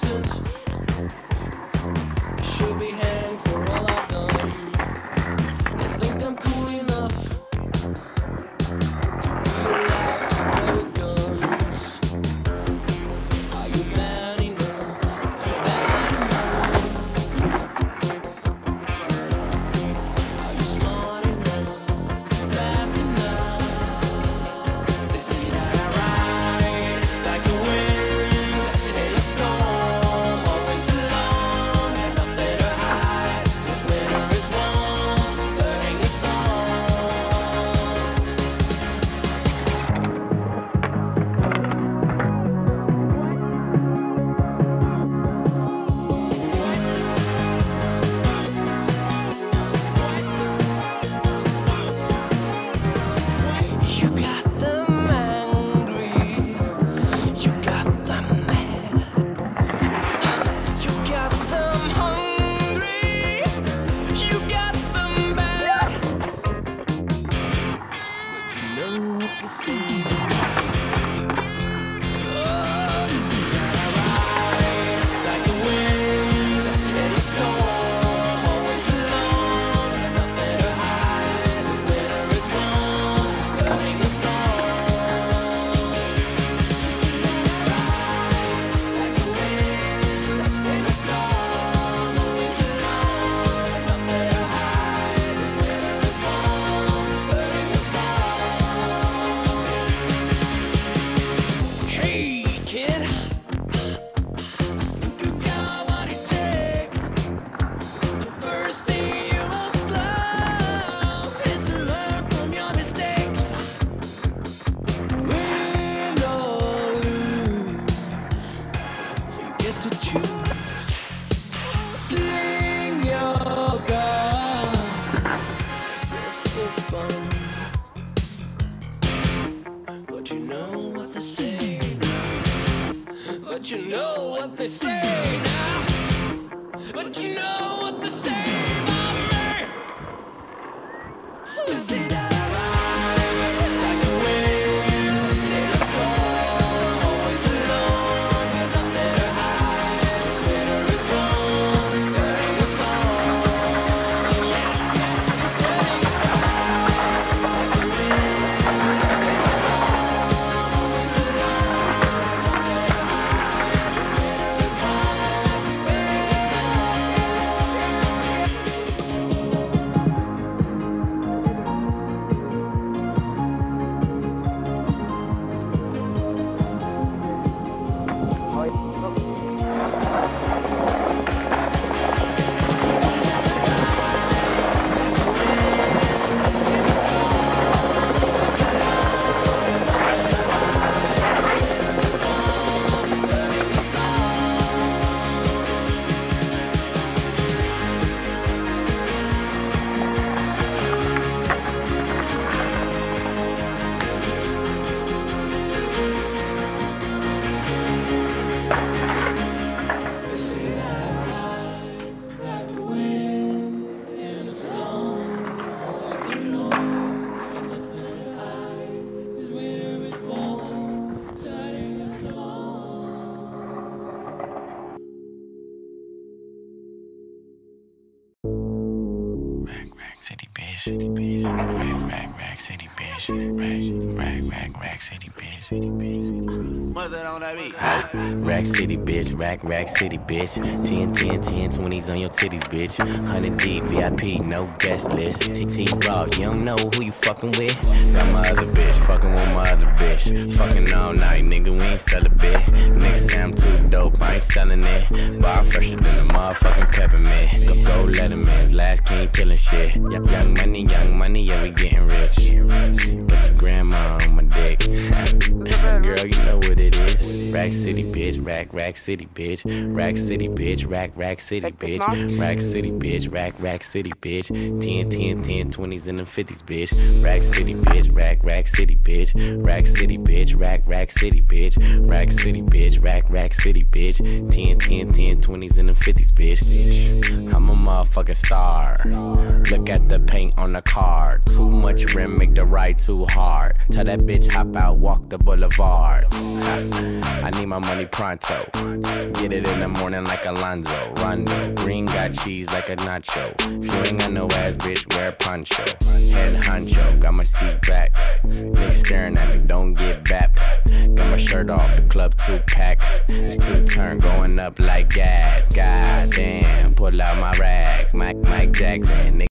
Since. You know what they say Rack, city, bitch, city, bitch. Rack, rack, rack, city, bitch. Rack, rack, rack, rack, city, bitch, city, bitch. What's that on that beat? Rack City, bitch. Rack, rack, city, bitch. 10, 10, 10, 20s on your titties, bitch. 100 D, VIP, no guest list. TT Raw, you don't know who you fucking with. Got my other bitch, fucking with my other bitch. Fucking all night, nigga, we ain't sell a bit. Nigga say I'm too dope, I ain't selling it. Bar fresher than motherfucking peppermint. Go, go, Letterman's last king killing shit. Young money, young money, yeah, we getting rich. Get your grandma on my dick. Girl, you know. Rack City, bitch. Rack, rack city, bitch. Rack City, bitch. Rack, rack city, bitch. Rack City, bitch. Rack, rack city, bitch. 10, 10, 10, 20s and the 50s, bitch. Rack City, bitch. Rack, rack city, bitch. Rack City, bitch. Rack, rack city, bitch. Rack City, bitch. Rack, rack city, bitch. 10, 10, 10, 20s and the 50s, bitch. I'm a motherfucking star. Look at the paint on the car. Too much rim, make the ride too hard. Tell that bitch hop out, walk the boulevard. I need my money pronto. Get it in the morning like Alonzo. Rondo. Green got cheese like a nacho. If you ain't got no ass, bitch, wear poncho. Head honcho, got my seat back. Niggas staring at me, don't get bapped. Shirt off, the club two pack. It's two turn going up like gas. God damn, pull out my rags. Mike, Mike Jackson.